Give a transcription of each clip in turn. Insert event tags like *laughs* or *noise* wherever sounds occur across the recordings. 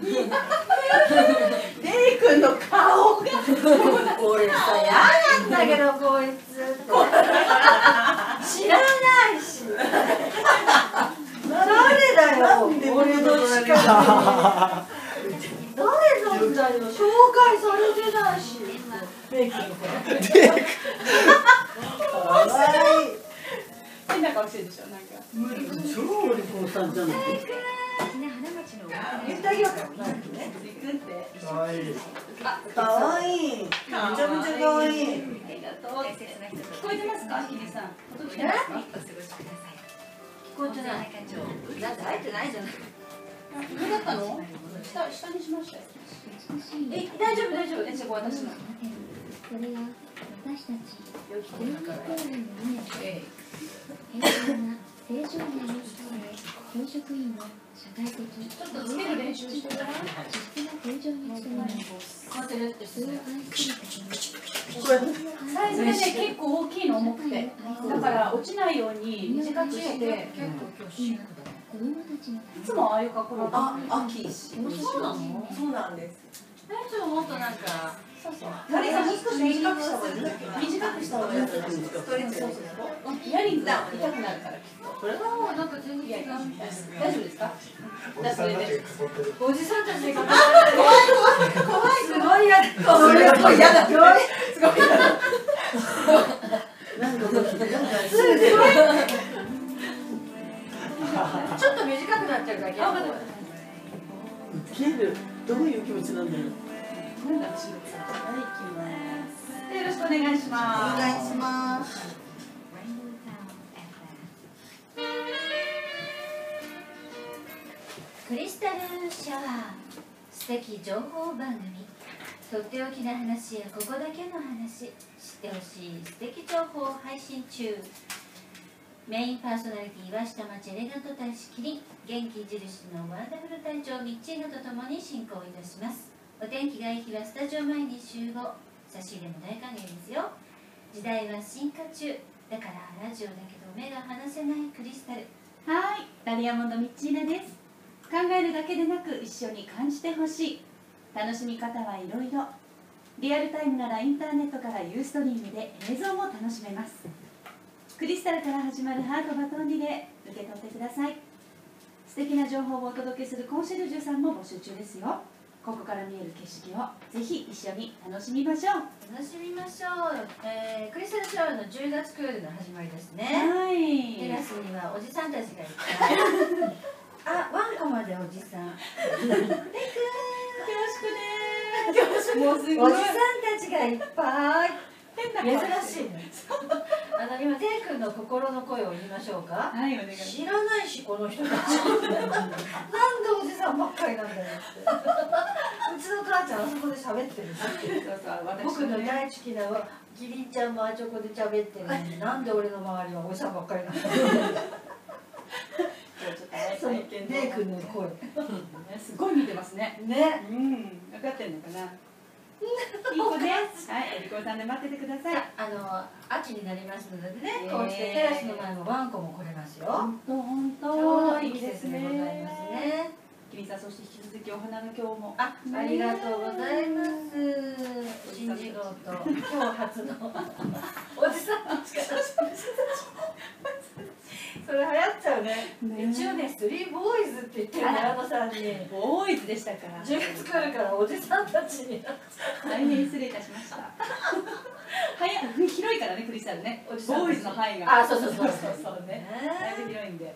デイ君の顔が。俺さ嫌なんだけどこいつ。知らないし。*laughs* 誰だよ俺の近くに。誰なんだよ。紹介されてないし。メイクの子かわいい変な顔してるでしょなんか。超お利口さんじゃない。言ってあげようか行くってかわいいかわいい。めちゃめちゃかわい。いありがとう。聞こえてますかひでさん。音聞こえてます。か聞こえてない。だって入ってない。じゃない。上だったの下下にしましたよえ大丈夫大丈夫えそこ私のこれは私たち文化公園の目え平和な正常な様子で教職員の社会的ちょっとつける練習してごらん質が正常に努めこう。やってるってそれを愛するこれサイズがね結構大きいの重くて。だから落ちないように短くして結構今日シックだ子供たちの。いつもああいう格好だあ、秋。石。そうなの？そうなんです。大丈夫もっとなんかそうそう。あれさ、もう少し短くした方がいい短くした方がいい。ストレッチそうそう。イヤリングが痛くなるからきっとこれはもうなんか全然違うみたい。大丈夫ですか？おじさんたちに囲まれて怖い。怖い。怖い。すごい。嫌だそれはもう嫌だすごい。すごい。なんかなんかすごい。ちょっと短くなっちゃうだけあ待って受けるどういう気持ちなんだろう？なんだろさはい行きますよろしくお願いします。お願いします。クリスタルシャワー素敵情報番組。とっておきな話やここだけの話知ってほしい素敵情報を配信中。メインパーソナリティは下町エレガント大使キリ元気印のワンダフル隊長ミッチーナとともに進行いたします。お天気がいい日はスタジオ前に集合。差し入れも大歓迎ですよ。時代は進化中。だからラジオだけど目が離せないクリスタル。はい。ダイヤモンドミッチーナです。考えるだけでなく一緒に感じてほしい。楽しみ方はいろいろ。リアルタイムならインターネットからユーストリームで映像も楽しめます。クリスタルから始まるハートバトンリレー受け取ってください。素敵な情報をお届けするコンシェルジュさんも募集中ですよ。ここから見える景色をぜひ一緒に楽しみましょう。楽しみましょう、えー、クリスタルシャワーの10月クールの始まりですね。はい。テラスにはおじさんたちがいっぱいあワンコまでおじさん。よろしくねもうすごい。おじさんたちがいっぱい変な珍顔しいね。あの今テイ君の心の声を言いましょうか。はいお願いし知らないしこの人たち。なんでおじさんばっかりなんだよってうちの母ちゃんあそこで喋ってるますそうそう私僕のね大好きなキリンちゃんもあちょこで喋ってるのになんで俺の周りはおじさんばっかりなんだよ *laughs* ちょっとねその最近テイ君の声すごい見てますね。ね。うん分かってんのかないい子ねはいえりこさんで待っててくださいあの秋になりますのでね、えーこうしてテラスの前もワンコも来れますよ。本当本ちょうど当いい季節でございますね。キリンさんそして引き続きお花の今日もあ、ありがとうございます。新次郎と今日初の *laughs* おじさん。それ流行っちゃうね。ね。一応ね、スリーボーイズって言ってるあら。長野さんに。ボーイズでしたから。10月来るからおじさんたちに。大変失礼いたしました。はや広いからねクリスタルね。ボーイズの範囲が。あ、そうそうそうそうそう。ねね。だいぶ広いんで。ね、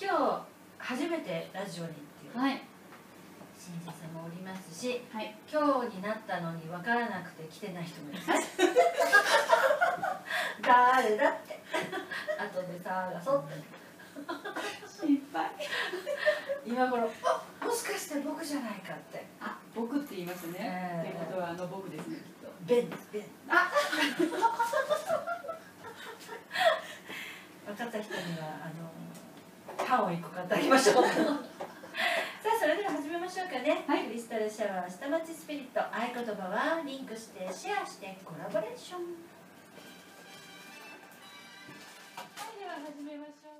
今日初めてラジオにっていう。はい。新人さんもおりますし、はい。今日になったのに分からなくて来てない人もいます。*laughs* 誰だって。後で探そう。心配今頃、あ、もしかして僕じゃないかって。あ僕って言いますね、ええってことはあの僕ですねきっとベンです、ベン。あ。分かった人には、あの、パンを一個買ってあげましょう。*laughs* さあ、それでは始めましょうかね。はいクリスタルシャワー下町スピリット、合言葉はリンクしてシェアしてコラボレーション。始めましょう。